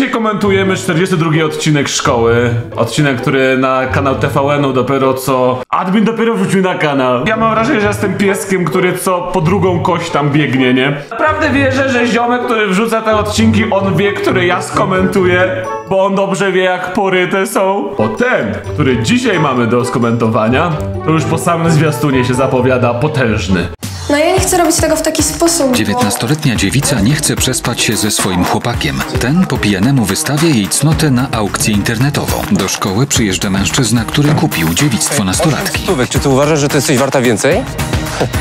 Dzisiaj komentujemy 42 odcinek szkoły. Odcinek, który na kanał TVN-u dopiero co... Admin dopiero wrócił na kanał. Ja mam wrażenie, że jestem pieskiem, który co po drugą kość tam biegnie, nie? Naprawdę wierzę, że ziomek, który wrzuca te odcinki, on wie, który ja skomentuję, bo on dobrze wie, jak poryte są. Bo ten, który dzisiaj mamy do skomentowania, to już po samym zwiastunie się zapowiada potężny. No ja nie chcę robić tego w taki sposób. bo- 19-letnia dziewica nie chce przespać się ze swoim chłopakiem. Ten po pijanemu wystawia jej cnotę na aukcję internetową. Do szkoły przyjeżdża mężczyzna, który kupił dziewictwo nastolatki. Stówek, czy ty uważasz, że ty jesteś warta więcej?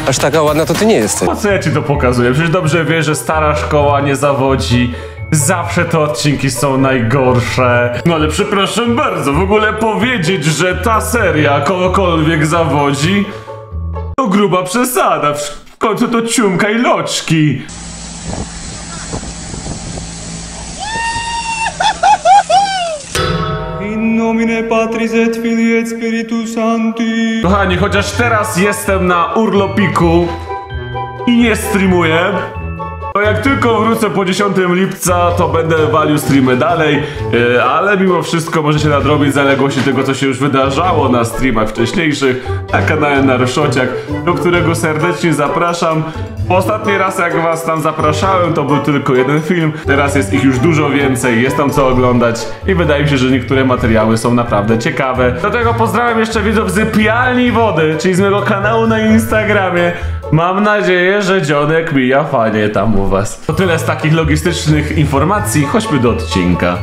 Aż taka ładna to ty nie jesteś. Po co ja ci to pokazuję? Przecież dobrze wiesz, że stara szkoła nie zawodzi. Zawsze te odcinki są najgorsze. No ale przepraszam bardzo, w ogóle powiedzieć, że ta seria kogokolwiek zawodzi, to gruba przesada. W końcu to ciumka i loczki. In nomine Patris et Filii et Spiritus Sancti. Kochani, chociaż teraz jestem na urlopiku i nie streamuję, jak tylko wrócę po 10 lipca, to będę walił streamy dalej, e, ale mimo wszystko możecie nadrobić zaległości tego, co się już wydarzało na streamach wcześniejszych, na kanale Naruszociak, do którego serdecznie zapraszam. Ostatni raz jak was tam zapraszałem, to był tylko jeden film, teraz jest ich już dużo więcej, jest tam co oglądać i wydaje mi się, że niektóre materiały są naprawdę ciekawe. Dlatego pozdrawiam jeszcze widzów z Pijalni Wody, czyli z mojego kanału na Instagramie. Mam nadzieję, że dzionek mija fajnie tam u was. To tyle z takich logistycznych informacji, chodźmy do odcinka.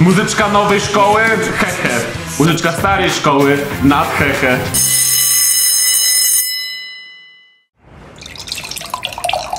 Muzyczka nowej szkoły, hehe. Muzyczka starej szkoły, nad hehe.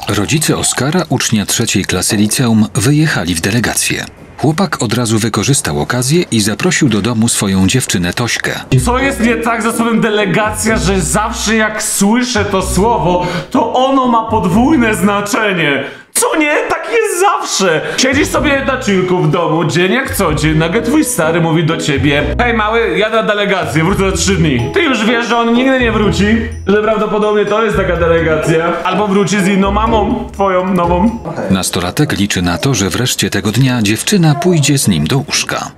Rodzice Oskara, ucznia trzeciej klasy liceum, wyjechali w delegację. Chłopak od razu wykorzystał okazję i zaprosił do domu swoją dziewczynę Tośkę. Co jest nie tak ze słowem delegacja, że zawsze jak słyszę to słowo, to ono ma podwójne znaczenie? Co nie? Tak jest zawsze! Siedzisz sobie na chillku w domu, dzień jak co dzień, nagle twój stary mówi do ciebie Hej mały, jadę na delegację, wrócę za trzy dni. Ty już wiesz, że on nigdy nie wróci, że prawdopodobnie to jest taka delegacja. Albo wróci z inną mamą, twoją nową. Nastolatek liczy na to, że wreszcie tego dnia dziewczyna pójdzie z nim do łóżka.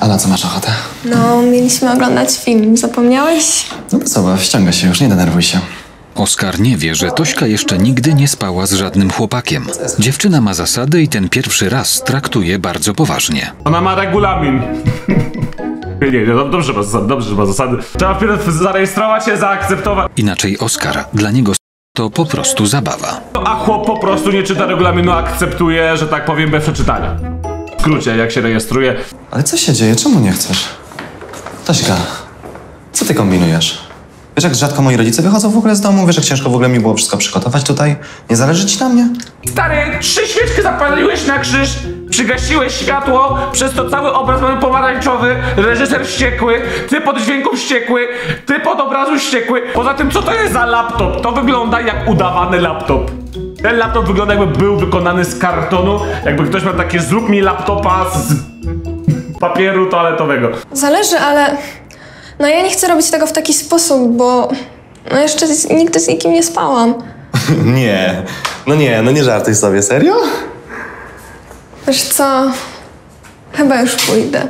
A na co masz ochotę? No, mieliśmy oglądać film, zapomniałeś? No to co, ściąga się już, nie denerwuj się. Oskar nie wie, że Tośka jeszcze nigdy nie spała z żadnym chłopakiem. Dziewczyna ma zasady i ten pierwszy raz traktuje bardzo poważnie. Ona ma regulamin. Nie, nie, no dobrze ma zasady, dobrze że ma zasady. Trzeba wpierw zarejestrować się, zaakceptować. Inaczej Oskar, dla niego to po prostu zabawa. A chłop po prostu nie czyta regulaminu, akceptuje, że tak powiem, bez przeczytania. W skrócie, jak się rejestruje. Ale co się dzieje? Czemu nie chcesz? Tośka, co ty kombinujesz? Wiesz, jak rzadko moi rodzice wychodzą w ogóle z domu? Wiesz, jak ciężko w ogóle mi było wszystko przygotować tutaj? Nie zależy ci na mnie? Stary, trzy świeczki zapaliłeś na krzyż, przygasiłeś światło, przez to cały obraz mamy pomarańczowy, reżyser wściekły, ty pod dźwięku wściekły, ty pod obrazu wściekły. Poza tym, co to jest za laptop? To wygląda jak udawany laptop. Ten laptop wygląda jakby był wykonany z kartonu, jakby ktoś miał takie zrób mi laptopa z papieru toaletowego. Zależy, ale... No ja nie chcę robić tego w taki sposób, bo... No jeszcze z, nigdy z nikim nie spałam. Nie, no nie, no nie żartuj sobie, serio? Wiesz co? Chyba już pójdę.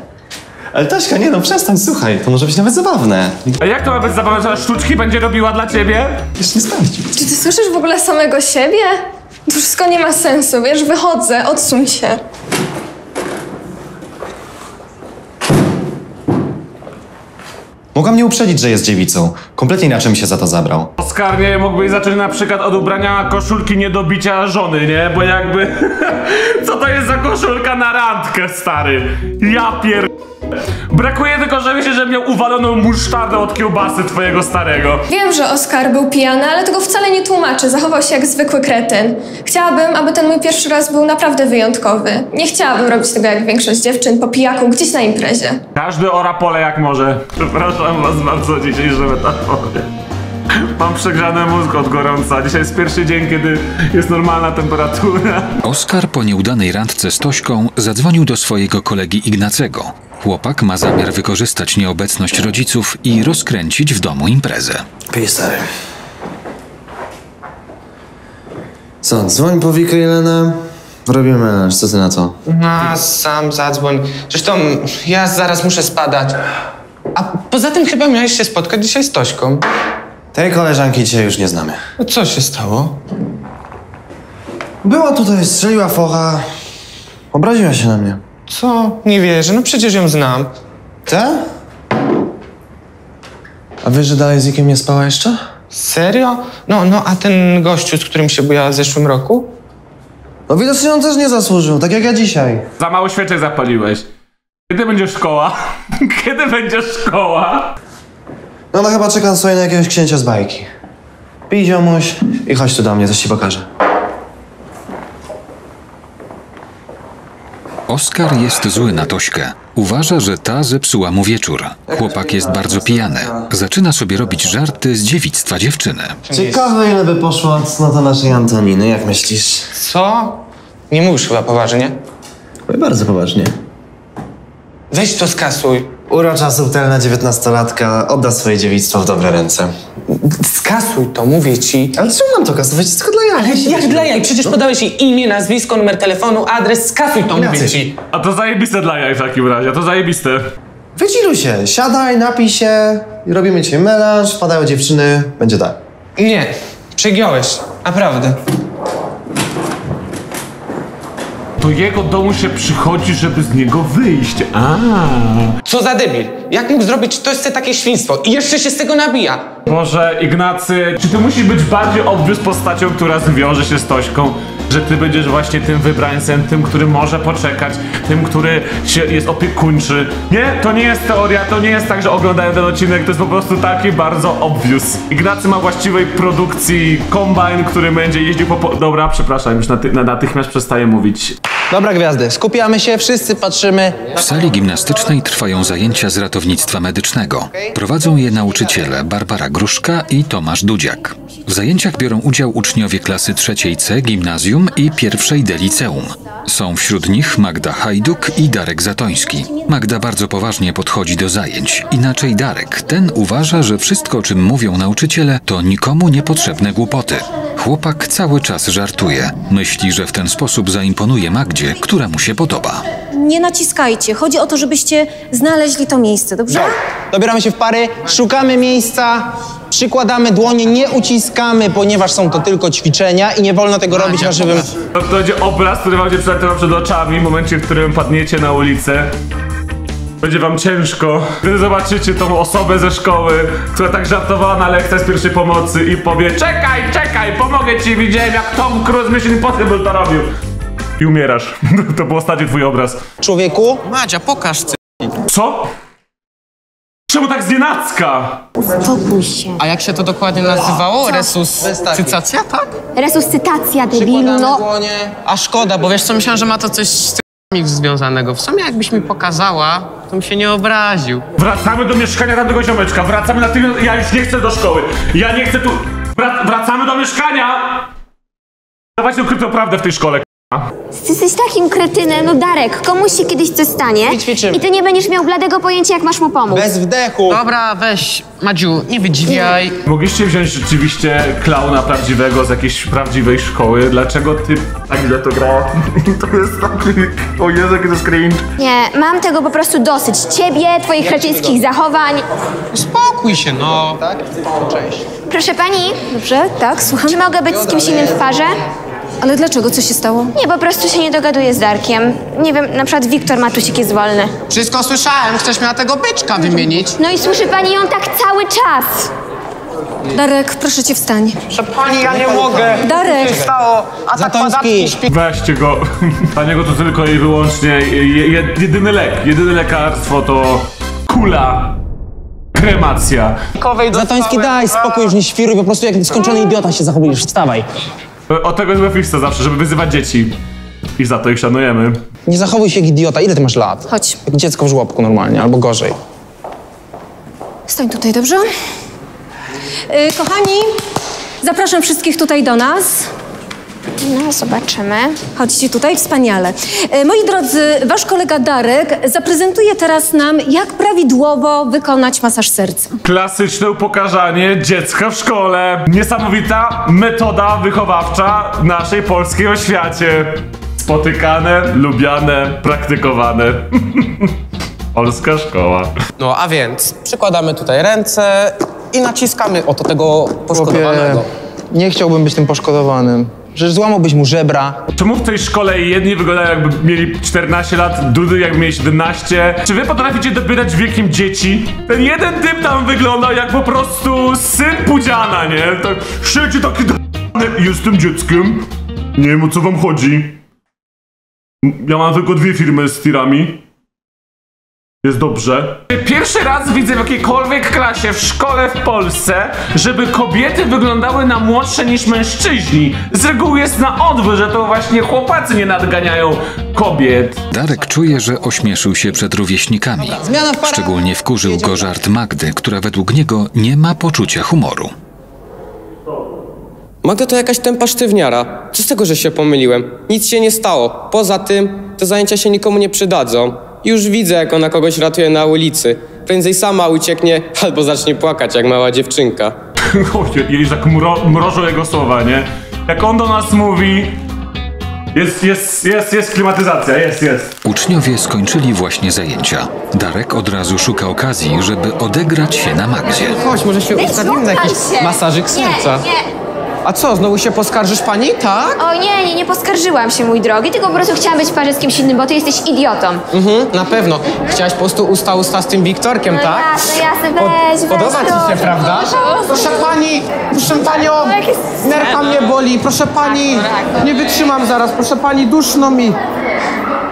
Ale Tośka, nie no, przestań, słuchaj, to może być nawet zabawne. A jak to ma być zabawne, że sztuczki będzie robiła dla ciebie? Jeszcze nie sprawdzi. Czy ty słyszysz w ogóle samego siebie? To wszystko nie ma sensu, wiesz? Wychodzę, odsuń się. Mogła mnie uprzedzić, że jest dziewicą. Kompletnie inaczej mi się za to zabrał. Oskar, nie mógłbyś zacząć na przykład od ubrania koszulki nie do bicia żony, nie? Bo jakby... Co to jest za koszulka na randkę, stary? Ja pier... Brakuje tylko, że myślę, że miał uwaloną musztardę od kiełbasy twojego starego. Wiem, że Oskar był pijany, ale tego wcale nie tłumaczy. Zachował się jak zwykły kretyn. Chciałabym, aby ten mój pierwszy raz był naprawdę wyjątkowy. Nie chciałabym robić tego jak większość dziewczyn po pijaku gdzieś na imprezie. Każdy ora pole jak może. Przepraszam was bardzo dzisiejsze metafory. Mam przegrzany mózg od gorąca. Dzisiaj jest pierwszy dzień, kiedy jest normalna temperatura. Oskar po nieudanej randce z Tośką zadzwonił do swojego kolegi Ignacego. Chłopak ma zamiar wykorzystać nieobecność rodziców i rozkręcić w domu imprezę. Pij, stary. Co, dzwoń po Wikę i Lenę. Robimy melanż, co ty na to? A, sam zadzwoń. Zresztą ja zaraz muszę spadać. A poza tym chyba miałeś się spotkać dzisiaj z Tośką. Tej koleżanki dzisiaj już nie znamy. Co się stało? Była tutaj, strzeliła focha. Obraziła się na mnie. Co? Nie wierzę, no przecież ją znam. Te? A wiesz, że dalej z Wikiem nie spała jeszcze? Serio? No, no, a ten gościu, z którym się bujała w zeszłym roku? No widocznie on też nie zasłużył, tak jak ja dzisiaj. Za mało świeczek zapaliłeś. Kiedy będzie szkoła? Kiedy będzie szkoła? No no chyba czekam sobie na jakiegoś księcia z bajki. Pij ziomuś i chodź tu do mnie, coś ci pokażę. Oskar jest zły na Tośkę. Uważa, że ta zepsuła mu wieczór. Chłopak jest bardzo pijany. Zaczyna sobie robić żarty z dziewictwa dziewczyny. Ciekawe ile by poszło cnota naszej Antoniny, jak myślisz? Co? Nie mówisz chyba poważnie. Bardzo poważnie. Weź to skasuj. Urocza, subtelna dziewiętnastolatka odda swoje dziewictwo w dobre ręce. Skasuj to, mówię ci. Ale czemu mam to kasować? To tylko dla jaj. Jak dla jaj? Przecież podałeś jej imię, nazwisko, numer telefonu, adres. Skasuj to, mówię ci. A to zajebiste dla jaj w takim razie, to zajebiste. Wyciluj się, siadaj, napij się i robimy dzisiaj melanż, wpadają dziewczyny, będzie tak. Nie, przegiąłeś. Naprawdę. Do jego domu się przychodzi, żeby z niego wyjść. A. Co za debil. Jak mógł zrobić Tośce takie świństwo i jeszcze się z tego nabija? Boże, Ignacy, czy ty musisz być bardziej obvious postacią, która zwiąże się z Tośką? Że ty będziesz właśnie tym wybrańcem, tym, który może poczekać, tym, który się jest opiekuńczy. Nie, to nie jest teoria, to nie jest tak, że oglądają ten odcinek, to jest po prostu taki bardzo obvious. Ignacy ma właściwej produkcji kombajn, który będzie jeździł po... po... Dobra, przepraszam, już naty na- natychmiast przestaję mówić. Dobra, gwiazdy, skupiamy się, wszyscy patrzymy. W sali gimnastycznej trwają zajęcia z ratownictwa medycznego. Prowadzą je nauczyciele Barbara Gruszka i Tomasz Dudziak. W zajęciach biorą udział uczniowie klasy trzeciej C gimnazjum i pierwszej D liceum. Są wśród nich Magda Hajduk i Darek Zatoński. Magda bardzo poważnie podchodzi do zajęć. Inaczej Darek. Ten uważa, że wszystko, o czym mówią nauczyciele, to nikomu niepotrzebne głupoty. Chłopak cały czas żartuje. Myśli, że w ten sposób zaimponuje Magdzie, która mu się podoba. Nie naciskajcie. Chodzi o to, żebyście znaleźli to miejsce, dobrze? Dobieramy się w pary, szukamy miejsca, przykładamy dłonie, nie uciskamy, ponieważ są to tylko ćwiczenia i nie wolno tego robić na żywym... To, będzie obraz, który wam się przedstawia przed oczami w momencie, w którym padniecie na ulicę. Będzie wam ciężko, gdy zobaczycie tą osobę ze szkoły, która tak żartowała na lekcjach z pierwszej pomocy i powie Czekaj, czekaj, pomogę ci, widziałem jak Tom Cruise Mission Impossible to robił. I umierasz. To był ostatni twój obraz. Człowieku, Madzia, pokaż ty. Co? Czemu tak znienacka? Spokój się. A jak się to dokładnie nazywało? Resuscytacja, tak? Resuscytacja, debilu, przykładamy no. dłonie. A szkoda, bo wiesz co, myślałem, że ma to coś z tym związanego. W sumie jakbyś mi pokazała, to bym się nie obraził. Wracamy do mieszkania tamtego ziomeczka, wracamy na tył... Ja już nie chcę do szkoły. Ja nie chcę tu... Wra wracamy do mieszkania! Dawajcie ukrytą prawdę w tej szkole, jesteś takim kretynem, no Darek, komuś się kiedyś coś stanie I ćwiczymy. i ty nie będziesz miał bladego pojęcia, jak masz mu pomóc. bez wdechu. Dobra, weź, Madziu, nie wydziwiaj. Mogliście wziąć rzeczywiście klauna prawdziwego z jakiejś prawdziwej szkoły. Dlaczego ty tak źle to grała? To jest taki... O Jezu, jaki to jest cringe. Nie, mam tego po prostu dosyć. Ciebie, twoich kretyńskich zachowań. Spokój się, no. Tak? Cześć. Proszę pani. Dobrze, tak, słucham. Czy mogę być z kimś innym w parze? Ale dlaczego? Co się stało? Nie, po prostu się nie dogaduję z Darkiem. Nie wiem, na przykład Wiktor Matusik jest wolny. Wszystko słyszałem, chcesz miała tego byczka wymienić. No i słyszy pani ją tak cały czas. Darek, proszę cię wstań. Proszę pani, ja nie mogę. Darek! Co się stało? A tak Zatoński. podatki. Weźcie go. Dla niego to tylko i wyłącznie je, jedyny lek. Jedyne lekarstwo to kula. Kremacja. Zatoński, daj spokój, już nie świruj, po prostu jak skończony idiota się zachowujesz. Wstawaj. O tego jest Mephisto zawsze, żeby wyzywać dzieci. I za to ich szanujemy. Nie zachowuj się jak idiota. Ile ty masz lat? Chodź. Jak dziecko w żłobku normalnie, albo gorzej. Stań tutaj, dobrze? Yy, kochani, zapraszam wszystkich tutaj do nas. No, zobaczymy. Chodźcie tutaj, wspaniale. E, Moi drodzy, wasz kolega Darek zaprezentuje teraz nam, jak prawidłowo wykonać masaż serca. Klasyczne upokarzanie dziecka w szkole. Niesamowita metoda wychowawcza w naszej polskiej oświacie. Spotykane, lubiane, praktykowane. Polska szkoła. No a więc przykładamy tutaj ręce i naciskamy oto tego poszkodowanego. Chłopie, nie chciałbym być tym poszkodowanym. Przecież złamałbyś mu żebra. Czemu w tej szkole jedni wyglądają jakby mieli 14 lat, drudzy jakby mieli 17? Czy wy potraficie dobierać wiekiem dzieci? Ten jeden typ tam wyglądał jak po prostu syn Pudziana, nie? Tak siedzi taki d***ny, jestem dzieckiem. Nie wiem o co wam chodzi. Ja mam tylko dwie firmy z tirami. Jest dobrze. Pierwszy raz widzę w jakiejkolwiek klasie w szkole w Polsce, żeby kobiety wyglądały na młodsze niż mężczyźni. Z reguły jest na odwrót, że to właśnie chłopacy nie nadganiają kobiet. Darek czuje, że ośmieszył się przed rówieśnikami. Szczególnie wkurzył go żart Magdy, która według niego nie ma poczucia humoru. Magda to jakaś tempa sztywniara. Co z tego, że się pomyliłem? Nic się nie stało. Poza tym, te zajęcia się nikomu nie przydadzą. Już widzę, jak ona kogoś ratuje na ulicy. Prędzej sama ucieknie albo zacznie płakać jak mała dziewczynka. Jej tak mro, mrożą jego słowa, nie? Jak on do nas mówi... Jest, jest, jest, jest klimatyzacja, jest, jest. Uczniowie skończyli właśnie zajęcia. Darek od razu szuka okazji, żeby odegrać się na Magdzie. Chodź, może się ustawimy na jakiś masażyk serca. Nie, A co, znowu się poskarżysz pani, tak? O nie, nie, nie poskarżyłam się, mój drogi, tylko po prostu chciałam być w parze z kimś innym, bo ty jesteś idiotą. Mhm, na pewno. Chciałaś po prostu usta usta z tym Wiktorkiem, No tak? jasne, jasne, weź, weź Podoba ci się, prawda? Proszę. Proszę pani, proszę panią, jakie nerka mnie boli, proszę pani, nie wytrzymam zaraz, proszę pani, duszno mi.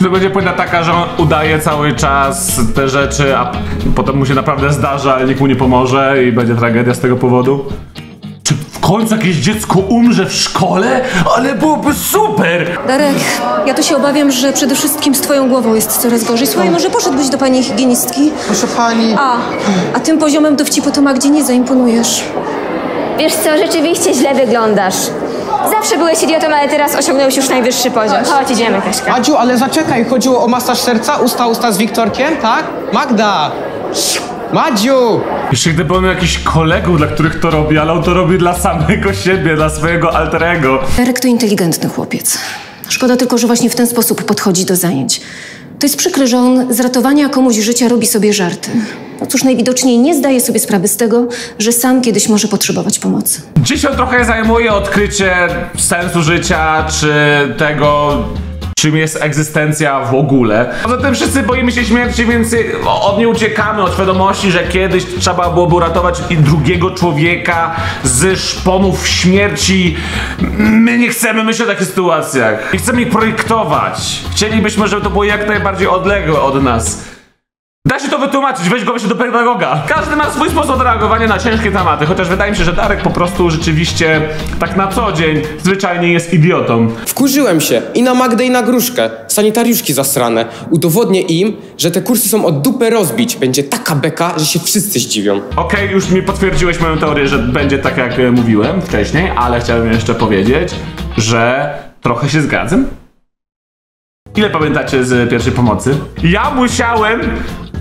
To będzie powinna taka, że on udaje cały czas te rzeczy, a potem mu się naprawdę zdarza, ale nikt mu nie pomoże i będzie tragedia z tego powodu. Końcu jakieś dziecko umrze w szkole? Ale byłoby super! Darek, ja tu się obawiam, że przede wszystkim z twoją głową jest coraz gorzej. Słuchaj, może poszedłbyś do pani higienistki? Proszę pani. A, a tym poziomem dowcipu to Magdzie nie zaimponujesz. Wiesz co, rzeczywiście źle wyglądasz. Zawsze byłeś idiotą, ale teraz osiągnąłeś już najwyższy poziom. Chodź, idziemy, Kaśka. Madziu, ale zaczekaj, chodziło o masaż serca, usta usta z Wiktorkiem, tak? Magda! Madziu! Jeszcze gdyby on miał jakichś kolegów, dla których to robi, ale on to robi dla samego siebie, dla swojego alterego. Darek to inteligentny chłopiec. Szkoda tylko, że właśnie w ten sposób podchodzi do zajęć. To jest przykre, że on z ratowania komuś życia robi sobie żarty. No cóż, najwidoczniej nie zdaje sobie sprawy z tego, że sam kiedyś może potrzebować pomocy. Dziś się trochę zajmuje odkrycie sensu życia, czy tego, czym jest egzystencja w ogóle. Poza tym wszyscy boimy się śmierci, więc od niej uciekamy, od świadomości, że kiedyś trzeba byłoby uratować drugiego człowieka z szponów śmierci. My nie chcemy myśleć o takich sytuacjach. Nie chcemy ich projektować. Chcielibyśmy, żeby to było jak najbardziej odległe od nas. Da się to wytłumaczyć, weź go się do pedagoga. Każdy ma swój sposób reagowania na ciężkie tematy, chociaż wydaje mi się, że Darek po prostu rzeczywiście tak na co dzień zwyczajnie jest idiotą. Wkurzyłem się i na Magdę i na Gruszkę. Sanitariuszki zasrane. Udowodnię im, że te kursy są od dupy rozbić. Będzie taka beka, że się wszyscy zdziwią. Okej, już mi potwierdziłeś moją teorię, że będzie tak jak e, mówiłem wcześniej, ale chciałbym jeszcze powiedzieć, że trochę się zgadzam. Ile pamiętacie z pierwszej pomocy? Ja musiałem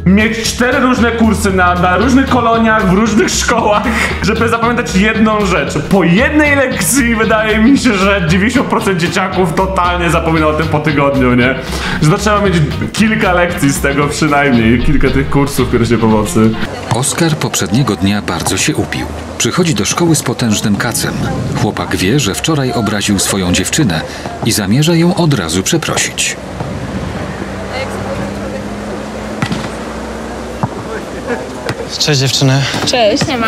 mieć cztery różne kursy na, na różnych koloniach, w różnych szkołach, żeby zapamiętać jedną rzecz. Po jednej lekcji wydaje mi się, że 90% dzieciaków totalnie zapomina o tym po tygodniu, nie? Że to trzeba mieć kilka lekcji z tego przynajmniej, kilka tych kursów pierwszej pomocy. Oskar poprzedniego dnia bardzo się upił. Przychodzi do szkoły z potężnym kacem. Chłopak wie, że wczoraj obraził swoją dziewczynę i zamierza ją od razu przeprosić. Cześć dziewczyny. Cześć. Nie ma.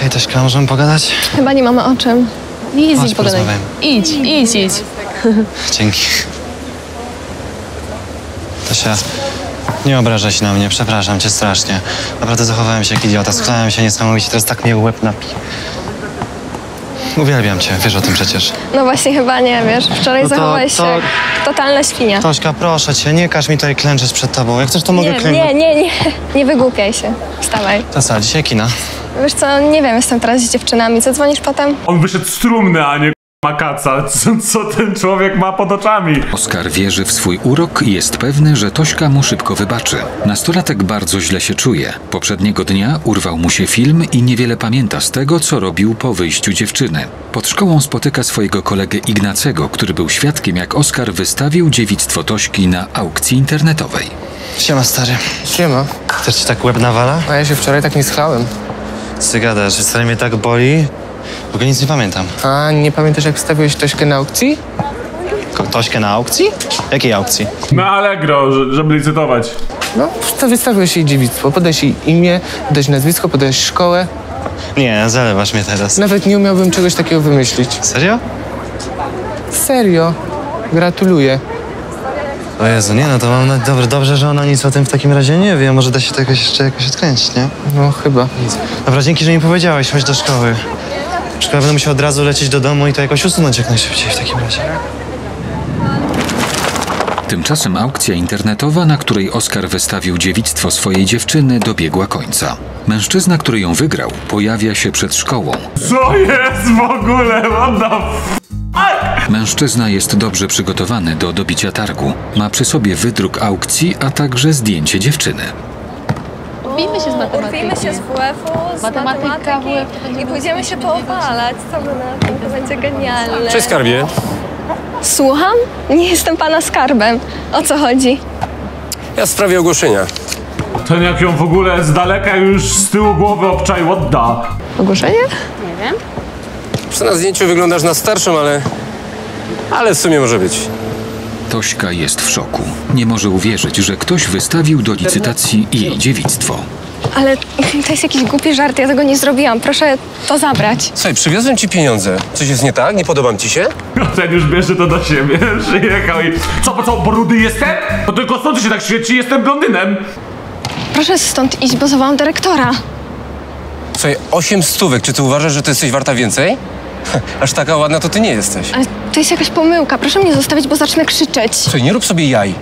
Hej Tośka, możemy pogadać? Chyba nie mamy o czym. Idź, Chodź, idź, pogadaj. Idź, idź, idź. Dzięki. Tosia, nie obrażaj się na mnie, przepraszam cię strasznie. Naprawdę zachowałem się jak idiota, sklałem się niesamowicie, teraz tak mnie łeb napi. Uwielbiam cię, wiesz o tym przecież. No właśnie chyba nie, wiesz. Wczoraj No to- zachowałeś się to- jak totalna świnia. Tośka, proszę cię, nie każ mi tutaj klęczeć przed tobą. Jak chcesz, to mogę Nie, klęknąć. nie, nie, nie. Nie wygłupiaj się. Wstawaj. To co, dzisiaj kina? Wiesz co, nie wiem, jestem teraz z dziewczynami. Zadzwonisz potem? On wyszedł z trumny, a nie makaca. Co, co ten człowiek ma pod oczami? Oskar wierzy w swój urok i jest pewny, że Tośka mu szybko wybaczy. Nastolatek bardzo źle się czuje. Poprzedniego dnia urwał mu się film i niewiele pamięta z tego, co robił po wyjściu dziewczyny. Pod szkołą spotyka swojego kolegę Ignacego, który był świadkiem, jak Oskar wystawił dziewictwo Tośki na aukcji internetowej. Siema, stary. Siema. Też ci tak łeb nawala? A ja się wczoraj tak nie schlałem. Co ty gadasz? Stary mnie tak boli? W ogóle nic nie pamiętam. A nie pamiętasz, jak wstawiłeś Tośkę na aukcji? Ko- Tośkę na aukcji? Jakiej aukcji? Na Allegro, że- żeby licytować. No, to wystawiłeś jej dziewictwo. Podałeś jej imię, podałeś nazwisko, podałeś szkołę. Nie, zalewasz mnie teraz. Nawet nie umiałbym czegoś takiego wymyślić. Serio? Serio. Gratuluję. O Jezu, nie no, to mam na... Dobrze, dobrze, że ona nic o tym w takim razie nie wie. Może da się to jakoś jeszcze jakoś odkręcić, nie? No, chyba. Dobra, dzięki, że mi powiedziałeś. Chodź do szkoły. W szkole będę musiał od razu lecieć do domu i to jakoś usunąć jak najszybciej w takim razie. Tymczasem aukcja internetowa, na której Oskar wystawił dziewictwo swojej dziewczyny, dobiegła końca. Mężczyzna, który ją wygrał, pojawia się przed szkołą. Co jest w ogóle? What the f- Mężczyzna jest dobrze przygotowany do dobicia targu. Ma przy sobie wydruk aukcji, a także zdjęcie dziewczyny. Ubijmy się z matematyki. Urwijmy się z WF-u, z Matematyka, matematyki WF to i pójdziemy się poowalać. Co wy na tym? To będzie genialne. Cześć skarbie. Słucham? Nie jestem pana skarbem. O co chodzi? Ja w sprawie ogłoszenia. Ten jak ją w ogóle z daleka już z tyłu głowy obczaił, odda. Ogłoszenie? Nie wiem. Przy na zdjęciu wyglądasz na starszą, ale... Ale w sumie może być. Tośka jest w szoku. Nie może uwierzyć, że ktoś wystawił do licytacji jej dziewictwo. Ale to jest jakiś głupi żart, ja tego nie zrobiłam. Proszę to zabrać. Słuchaj, przywiozłem ci pieniądze. Coś jest nie tak? Nie podobam ci się? No ten już bierze to do siebie, przyjechał i... Co, po co, brudy jestem? To tylko stąd się tak świeci, jestem blondynem. Proszę stąd iść, bo zawołam dyrektora. Słuchaj, osiem stówek. Czy ty uważasz, że ty jesteś warta więcej? Aż taka ładna to ty nie jesteś. Ale to jest jakaś pomyłka. Proszę mnie zostawić, bo zacznę krzyczeć. Słuchaj, nie rób sobie jaj.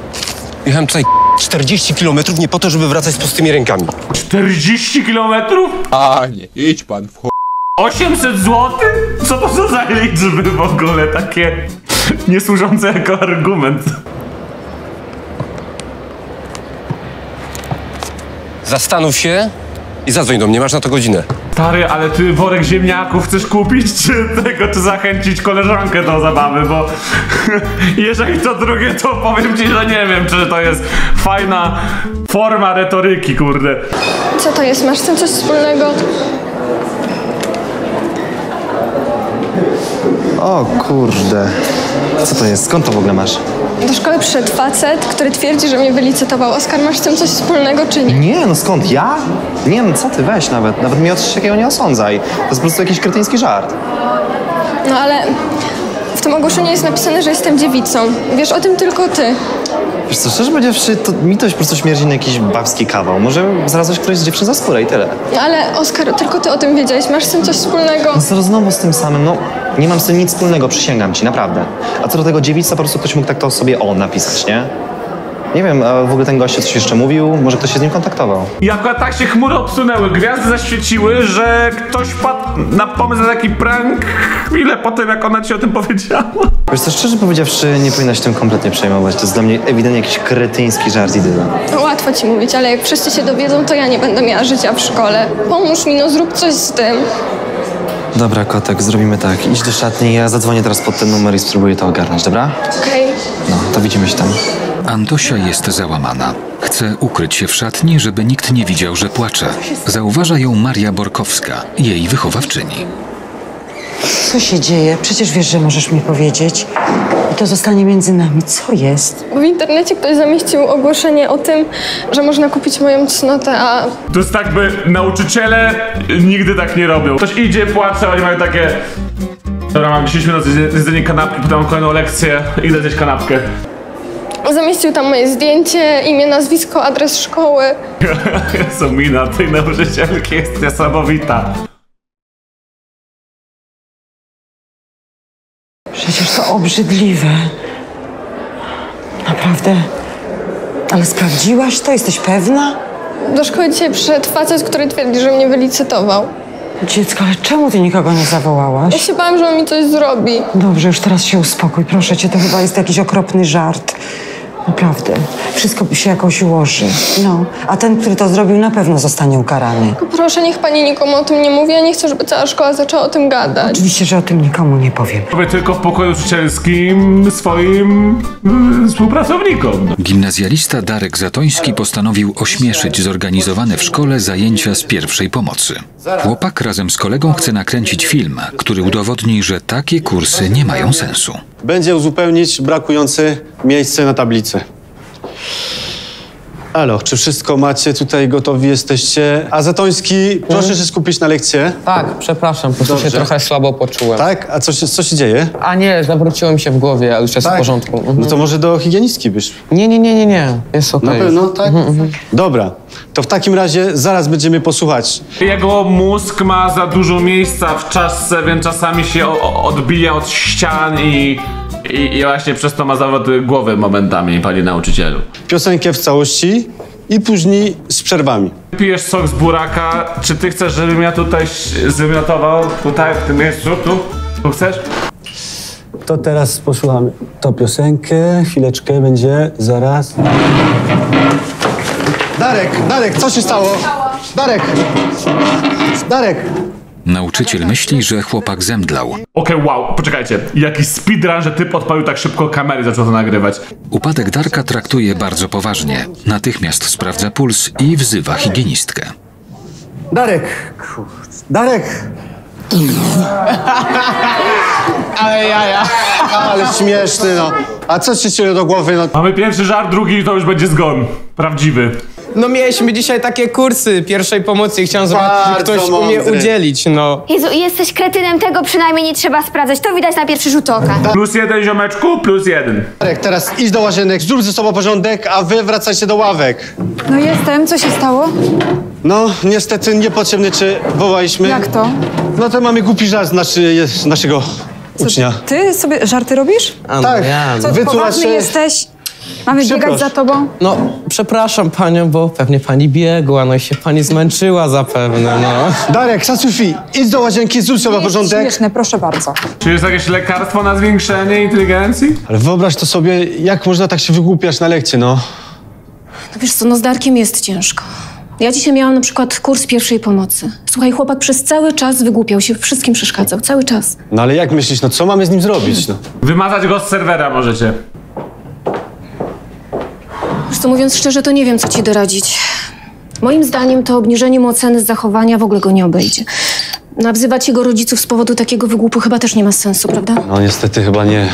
Jechałem tutaj 40 kilometrów nie po to, żeby wracać z pustymi rękami. 40 kilometrów? A nie, idź pan w ch... 800 zł? Co to są za liczby w ogóle takie niesłużące jako argument? Zastanów się i zadzwoń do mnie. Masz na to godzinę. Stary, ale ty worek ziemniaków chcesz kupić, czy tego, czy zachęcić koleżankę do zabawy, bo jeżeli to drugie, to powiem ci, że nie wiem, czy to jest fajna forma retoryki, kurde. Co to jest? Masz z tym coś wspólnego? O kurde. Co to jest? Skąd to w ogóle masz? Do szkoły przyszedł facet, który twierdzi, że mnie wylicytował. Oskar, masz z tym coś wspólnego, czy nie? Nie, no skąd? Ja? Nie no, co ty, weź nawet. Nawet mnie o coś takiego nie osądzaj. To jest po prostu jakiś kretyński żart. No ale w tym ogłoszeniu jest napisane, że jestem dziewicą. Wiesz o tym tylko ty. Wiesz co, szczerze powiedziawszy, to mi to po prostu śmierdzi na jakiś babski kawał. Może znalazłeś którejś z dziewczyn za skórę i tyle. Ale Oskar, tylko ty o tym wiedziałeś. Masz z tym coś wspólnego. No co znowu z tym samym, no nie mam z tym nic wspólnego, przysięgam ci, naprawdę. A co do tego dziewica, po prostu ktoś mógł tak to sobie o napisać, nie? Nie wiem, a w ogóle ten gość coś jeszcze mówił, może ktoś się z nim kontaktował. I akurat tak się chmury odsunęły, gwiazdy zaświeciły, że ktoś wpadł na pomysł na taki prank chwilę po tym, jak ona ci o tym powiedziała. Wiesz co, szczerze powiedziawszy, nie powinnaś tym kompletnie przejmować. To jest dla mnie ewidentnie jakiś kretyński żart i tyle. No, łatwo ci mówić, ale jak wszyscy się dowiedzą, to ja nie będę miała życia w szkole. Pomóż mi, no zrób coś z tym. Dobra, kotek, zrobimy tak. Idź do szatni, ja zadzwonię teraz pod ten numer i spróbuję to ogarnąć, dobra? Okej. No, to widzimy się tam. Antosia jest załamana. Chce ukryć się w szatni, żeby nikt nie widział, że płacze. Zauważa ją Maria Borkowska, jej wychowawczyni. Co się dzieje? Przecież wiesz, że możesz mi powiedzieć. I to zostanie między nami. Co jest? W internecie ktoś zamieścił ogłoszenie o tym, że można kupić moją cnotę, a To jest tak, by nauczyciele nigdy tak nie robią. Ktoś idzie, płacze, oni mają takie... Dobra, mam 10 minut na jedzenie kanapki, potem mam kolejną lekcję, idę zjeść kanapkę. Zamieścił tam moje zdjęcie, imię, nazwisko, adres szkoły. Jezu, mina tej nauczycielki jest niesamowita. Przecież to obrzydliwe. Naprawdę. Ale sprawdziłaś to? Jesteś pewna? Do szkoły dzisiaj przyszedł facet, który twierdzi, że mnie wylicytował. Dziecko, ale czemu ty nikogo nie zawołałaś? Ja się bałam, że on mi coś zrobi. Dobrze, już teraz się uspokój. Proszę cię, to chyba jest jakiś okropny żart. Naprawdę. Wszystko się jakoś ułoży. No, a ten, który to zrobił, na pewno zostanie ukarany. Proszę, niech pani nikomu o tym nie mówi. Ja nie chcę, żeby cała szkoła zaczęła o tym gadać. Oczywiście, że o tym nikomu nie powiem. Robię tylko w pokoju uczycielskim swoim y, współpracownikom. Gimnazjalista Darek Zatoński postanowił ośmieszyć zorganizowane w szkole zajęcia z pierwszej pomocy. Chłopak razem z kolegą chce nakręcić film, który udowodni, że takie kursy nie mają sensu. Będzie uzupełnić brakujące miejsce na tablicy. Halo, czy wszystko macie tutaj gotowi jesteście? A Zatoński, proszę się skupić na lekcję. Tak, przepraszam, po prostu się Dobrze. trochę słabo poczułem. Tak? A co się, co się dzieje? A nie, zawróciło mi się w głowie, ale już jest Tak? w porządku. Mhm. No to może do higienistki byś. Nie, nie, nie, nie, nie. Jest okej. Na pewno, tak? Dobra, to w takim razie zaraz będziemy posłuchać. Jego mózg ma za dużo miejsca w czasce, więc czasami się o, o, odbija od ścian i, i, i właśnie przez to ma zawody głowy momentami, panie nauczycielu. Piosenkę w całości i później z przerwami. Pijesz sok z buraka, czy ty chcesz, żebym ja tutaj zwymiotował, tutaj, w tym miejscu, tu? Tu chcesz? To teraz posłuchamy tą piosenkę. Chwileczkę będzie, zaraz. Darek, Darek, co się stało? Darek! Darek! Nauczyciel myśli, że chłopak zemdlał. Okej, wow, poczekajcie. Jakiś speedrun, że typ odpalił tak szybko kamery zaczął to nagrywać. Upadek Darka traktuje bardzo poważnie. Natychmiast sprawdza puls i wzywa higienistkę. Darek! Darek! Ale jaja. Ale śmieszny, no. A co ci się do głowy, no? Mamy pierwszy żart, drugi to już będzie zgon. Prawdziwy. No mieliśmy dzisiaj takie kursy pierwszej pomocy i chciałem zobaczyć, czy Bardzo ktoś umie mądry. udzielić, no. Jezu, jesteś kretynem, tego przynajmniej nie trzeba sprawdzać. To widać na pierwszy rzut oka. Plus jeden ziomeczku, plus jeden. Darek, teraz idź do łazienek, zrób ze sobą porządek, a wy wracajcie do ławek. No jestem, co się stało? No, niestety niepotrzebny czy wołaliśmy. Jak to? No to mamy głupi żart z naszy, jest, naszego ucznia. Ty sobie żarty robisz? A, Tak. no ja, Co, no. Wytłumacz poważny się. jesteś? Mamy biegać za tobą? no, przepraszam panią, bo pewnie pani biegła, no i się pani zmęczyła zapewne, no. Darek, Sasufi, idź do łazienki, zrób sobie porządek. śmieszne, proszę bardzo. Czy jest jakieś lekarstwo na zwiększenie inteligencji? Ale wyobraź to sobie, jak można tak się wygłupiać na lekcję, no. No wiesz co, no z Darkiem jest ciężko. Ja dzisiaj miałam na przykład kurs pierwszej pomocy. Słuchaj, chłopak przez cały czas wygłupiał się, wszystkim przeszkadzał, cały czas. No ale jak myślisz, no co mamy z nim zrobić, no? Wymazać go z serwera możecie. Wiesz co, mówiąc szczerze, to nie wiem, co ci doradzić. Moim zdaniem to obniżenie mu oceny z zachowania w ogóle go nie obejdzie. Nawzywać jego rodziców z powodu takiego wygłupu chyba też nie ma sensu, prawda? No niestety chyba nie.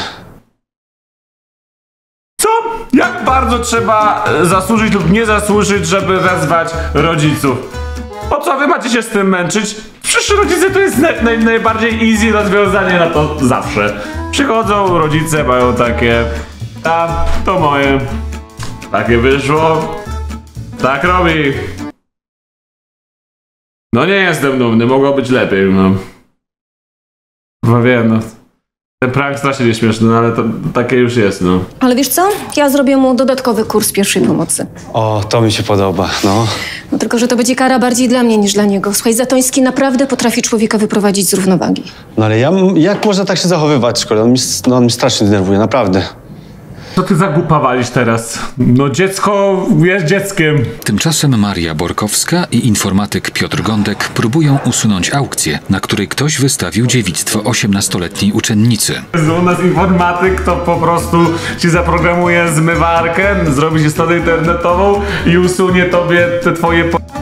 Co? Jak bardzo trzeba e, zasłużyć lub nie zasłużyć, żeby wezwać rodziców? Po co wy macie się z tym męczyć? Przecież rodzice to jest naj, naj, najbardziej easy rozwiązanie na to zawsze. Przychodzą, rodzice mają takie... A, to moje. Takie wyszło. Tak robi. No nie jestem dumny, mogło być lepiej, no. No wiem, no. Ten prank strasznie nieśmieszny, no ale to takie już jest, no. Ale wiesz co? Ja zrobię mu dodatkowy kurs pierwszej pomocy. O, to mi się podoba, no. No, tylko, że to będzie kara bardziej dla mnie niż dla niego. Słuchaj, Zatoński naprawdę potrafi człowieka wyprowadzić z równowagi. No ale ja, jak można tak się zachowywać w szkole? On mi, no, on mi strasznie denerwuje, naprawdę. Co ty zagłupawaliś teraz? No dziecko jest dzieckiem. Tymczasem Maria Borkowska i informatyk Piotr Gądek próbują usunąć aukcję, na której ktoś wystawił dziewictwo 18-letniej uczennicy. U nas informatyk to po prostu ci zaprogramuje zmywarkę, zrobi ci stronę internetową i usunie tobie te twoje po...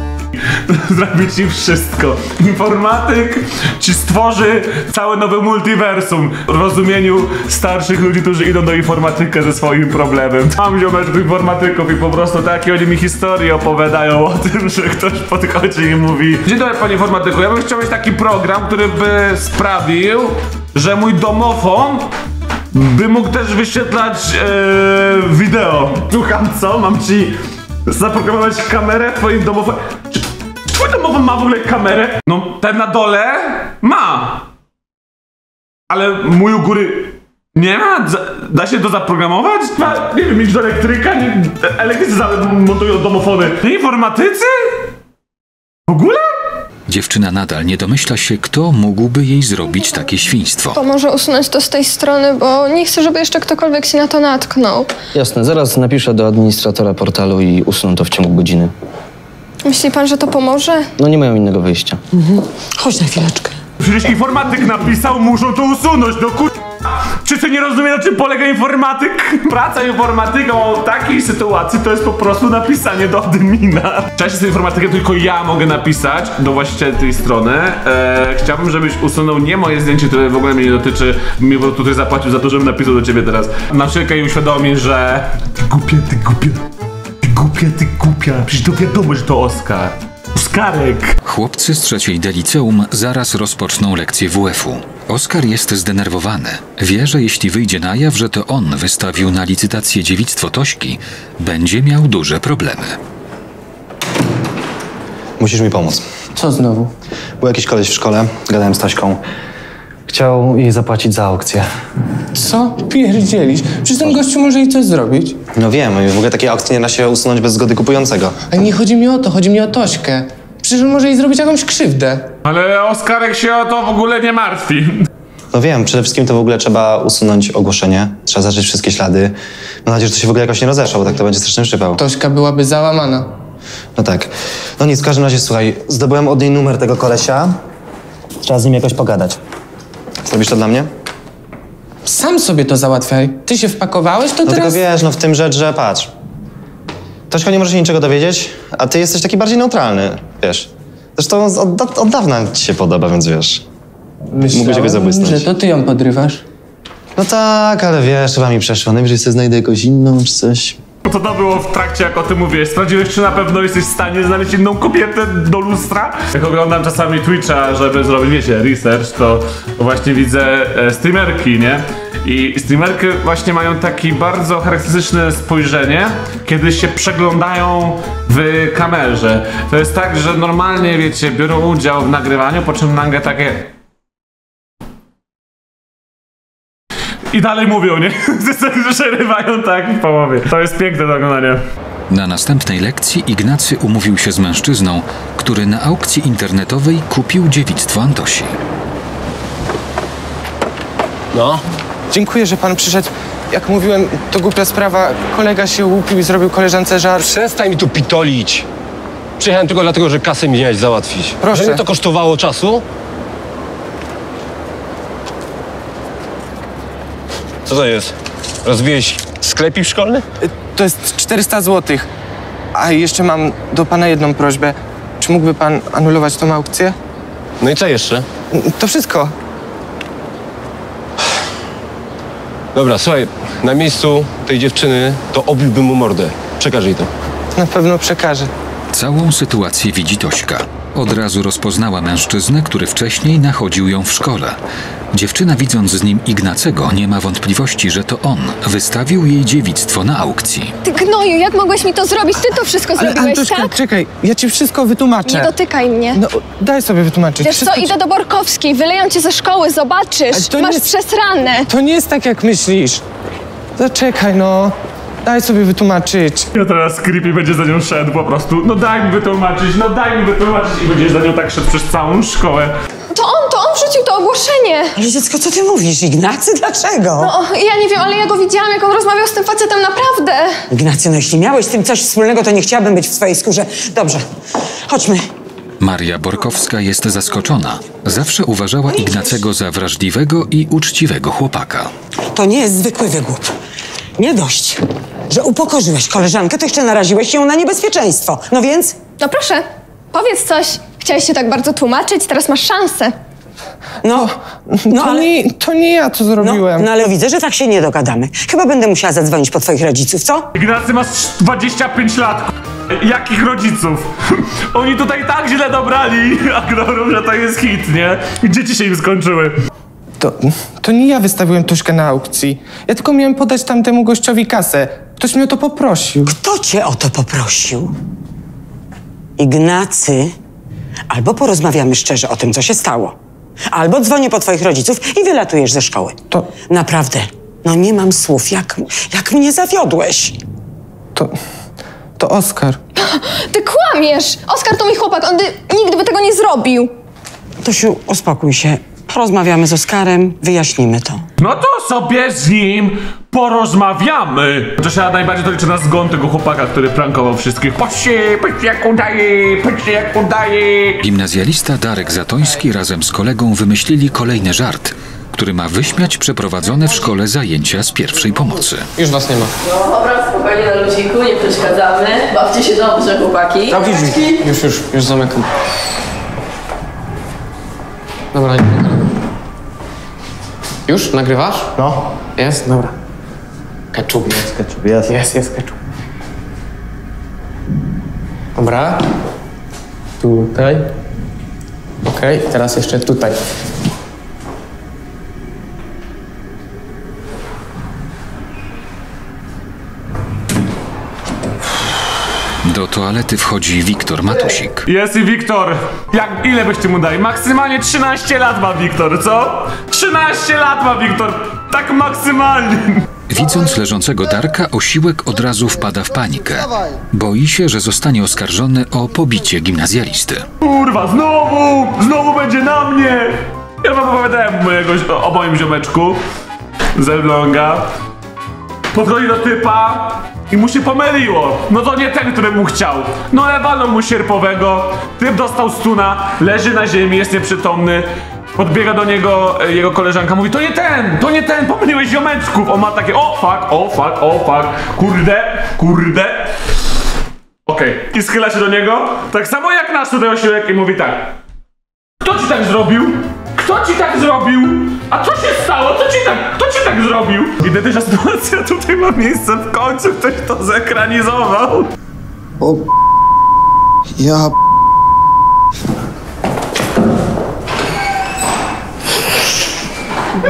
Zrobi ci wszystko. Informatyk ci stworzy całe nowe multiversum w rozumieniu starszych ludzi, którzy idą do informatyka ze swoim problemem. Mam ziomeczków informatyków i po prostu takie oni mi historie opowiadają o tym, że ktoś podchodzi i mówi Dzień dobry panie informatyku, ja bym chciał mieć taki program, który by sprawił, że mój domofon by mógł też wyświetlać e, wideo. Słucham, co? Mam ci zaprogramować kamerę w twoim domofonie. Twój domofon ma w ogóle kamerę? No, ten na dole ma. Ale mój u góry nie ma? Za- Da się to zaprogramować? Ma, nie wiem, iść do elektryka, nie, elektrycy montują domofony. Nie informatycy? W ogóle? Dziewczyna nadal nie domyśla się, kto mógłby jej zrobić takie świństwo. Pomoże usunąć to z tej strony, bo nie chcę, żeby jeszcze ktokolwiek się na to natknął. Jasne, zaraz napiszę do administratora portalu i usuną to w ciągu godziny. Myśli pan, że to pomoże? No nie mają innego wyjścia. Chodź na chwileczkę. Przecież informatyk napisał, muszą to usunąć, no kur... Czy ty nie rozumie, na czym polega informatyk? Praca informatyką w takiej sytuacji to jest po prostu napisanie do admina. Cześć, z informatykiem tylko ja mogę napisać do właściciela tej strony. Eee, chciałbym, żebyś usunął nie moje zdjęcie, które w ogóle mnie nie dotyczy. Mi po tutaj zapłacił za to, żebym napisał do ciebie teraz. Na wszelkę i uświadomi, że... Ty głupia, ty głupia. Głupia, ty głupia. Przecież to wiadomo, że to Oskar. Oskarek. Chłopcy z trzeciej D liceum zaraz rozpoczną lekcję WF-u. Oskar jest zdenerwowany. Wie, że jeśli wyjdzie na jaw, że to on wystawił na licytację dziewictwo Tośki, będzie miał duże problemy. Musisz mi pomóc. Co znowu? Był jakiś koleś w szkole, gadałem z Tośką. Chciał jej zapłacić za aukcję. Co? Pierdzielisz? Przecież ten gościu może jej coś zrobić. No wiem, w ogóle takiej aukcji nie da się usunąć bez zgody kupującego. Ale nie chodzi mi o to, chodzi mi o Tośkę. Przecież on może jej zrobić jakąś krzywdę. Ale Oskarek się o to w ogóle nie martwi. No wiem, przede wszystkim to w ogóle trzeba usunąć ogłoszenie. Trzeba zacząć wszystkie ślady. Mam nadzieję, że to się w ogóle jakoś nie rozeszło, bo tak to będzie straszny przypał. Tośka byłaby załamana. No tak. No nic, w każdym razie słuchaj, zdobyłem od niej numer tego kolesia. Trzeba z nim jakoś pogadać. Zrobisz to dla mnie? Sam sobie to załatwiaj. Ty się wpakowałeś, to No teraz... tylko wiesz, no w tym rzecz, że patrz. Tośka nie może się niczego dowiedzieć, a ty jesteś taki bardziej neutralny, wiesz. Zresztą od, od, od dawna ci się podoba, więc wiesz. Mógłbyś jakoś zabłysnąć. że to ty ją podrywasz. No tak, ale wiesz, chyba mi przeszło. Najwyżej sobie znajdę jakąś inną czy coś. Co to było w trakcie, jak o tym mówiłeś? Sprawdziłeś, czy na pewno jesteś w stanie znaleźć inną kobietę do lustra? Jak oglądam czasami Twitcha, żeby zrobić, wiecie, research, to właśnie widzę e, streamerki, nie? I streamerki właśnie mają takie bardzo charakterystyczne spojrzenie, kiedy się przeglądają w kamerze. To jest tak, że normalnie, wiecie, biorą udział w nagrywaniu, po czym nagle takie... I dalej mówią, nie? Przerywają tak w połowie. To jest piękne do oglądania. Na następnej lekcji Ignacy umówił się z mężczyzną, który na aukcji internetowej kupił dziewictwo Antosi. No? Dziękuję, że pan przyszedł. Jak mówiłem, to głupia sprawa. Kolega się łupił i zrobił koleżance żart. Przestań mi tu pitolić. Przyjechałem tylko dlatego, że kasę mi miałeś załatwić. Proszę. Że mnie to kosztowało czasu? Co to jest? Rozbiłeś sklepik szkolny? To jest 400 zł. A jeszcze mam do pana jedną prośbę. Czy mógłby pan anulować tą aukcję? No i co jeszcze? To wszystko. Dobra, słuchaj, na miejscu tej dziewczyny to obiłbym mu mordę. Przekaż jej to. Na pewno przekażę. Całą sytuację widzi Tośka. Od razu rozpoznała mężczyznę, który wcześniej nachodził ją w szkole. Dziewczyna, widząc z nim Ignacego, nie ma wątpliwości, że to on wystawił jej dziewictwo na aukcji. Ty gnoju, jak mogłeś mi to zrobić? Ty to wszystko Ale zrobiłeś, Antoszka, tak? czekaj, ja ci wszystko wytłumaczę. Nie dotykaj mnie. No, daj sobie wytłumaczyć. Wiesz wszystko co, ci- idę do Borkowskiej, wyleją cię ze szkoły, zobaczysz. To nie Masz jest- przesrane. To nie jest tak, jak myślisz. Zaczekaj, no. Daj sobie wytłumaczyć. Ja teraz Creepy będzie za nią szedł po prostu. No daj mi wytłumaczyć, no daj mi wytłumaczyć i będziesz za nią tak szedł przez całą szkołę. To on, to on wrzucił to ogłoszenie. Ale dziecko, co ty mówisz? Ignacy, dlaczego? No, ja nie wiem, ale ja go widziałam, jak on rozmawiał z tym facetem, naprawdę. Ignacy, no jeśli miałeś z tym coś wspólnego, to nie chciałabym być w twojej skórze. Dobrze, chodźmy. Maria Borkowska jest zaskoczona. Zawsze uważała Ignacego za wrażliwego i uczciwego chłopaka. To nie jest zwykły wygłup. Nie dość, że upokorzyłeś koleżankę, to jeszcze naraziłeś ją na niebezpieczeństwo. No więc? No proszę, powiedz coś. Chciałeś się tak bardzo tłumaczyć, teraz masz szansę. No, no to, ale... nie, to nie ja to No, zrobiłem. no ale widzę, że tak się nie dogadamy. Chyba będę musiała zadzwonić po twoich rodziców, co? Ignacy masz 25 lat. Jakich rodziców? Oni tutaj tak źle dobrali aktorów, że to jest hit, nie? Dzieci się im skończyły. To, to nie ja wystawiłem Tośkę na aukcji. Ja tylko miałem podać tamtemu gościowi kasę. Ktoś mnie o to poprosił. Kto cię o to poprosił? Ignacy, albo porozmawiamy szczerze o tym, co się stało. Albo dzwonię po twoich rodziców i wylatujesz ze szkoły. To... Naprawdę, no nie mam słów, jak, jak mnie zawiodłeś. To, to Oskar. Ty kłamiesz! Oskar to mój chłopak, on by, nigdy by tego nie zrobił. Tosiu, uspokój się. Porozmawiamy z Oskarem, wyjaśnimy to. No to sobie z nim porozmawiamy. Chociaż ja najbardziej to liczę na zgon tego chłopaka, który prankował wszystkich. Patrzcie, patrzcie jak udaje, patrzcie jak udaje. Gimnazjalista Darek Zatoński razem z kolegą wymyślili kolejny żart, który ma wyśmiać przeprowadzone w szkole zajęcia z pierwszej pomocy. Już was nie ma. No dobra, spokojnie na luziku, nie przeszkadzamy. Bawcie się dobrze, chłopaki. Tak, już, już, już, już zamykam. Dobra, nie. Już? Nagrywasz? No. Jest? Dobra. Ketchup. Jest ketchup, jest. Jest, jest ketchup. Dobra. Tutaj. Okej, teraz jeszcze tutaj. Do toalety wchodzi Wiktor Matusik. Jest i Wiktor. Jak, ile byście mu dali? Maksymalnie 13 lat ma Wiktor, co? 13 lat ma Wiktor. Tak maksymalnie. Widząc leżącego Darka, osiłek od razu wpada w panikę. Boi się, że zostanie oskarżony o pobicie gimnazjalisty. Kurwa, znowu! Znowu będzie na mnie! Ja wam opowiadałem mojego, o moim ziomeczku z Elbląga. Podchodzi do typa i mu się pomyliło. No to nie ten, który mu chciał. No ale walną mu sierpowego. Typ dostał stuna, leży na ziemi, jest nieprzytomny. Podbiega do niego e, jego koleżanka, mówi to nie ten, to nie ten, pomyliłeś ziomeczków. On ma takie o fuck, o fuck, o fuck, kurde, kurde. Okej, i schyla się do niego, tak samo jak nasz tutaj osiłek i mówi tak. Kto ci tak zrobił? Kto ci tak zrobił? A co się stało? Co ci tak, kto tak zrobił? Identyczna sytuacja tutaj ma miejsce w końcu, ktoś to zekranizował. O ja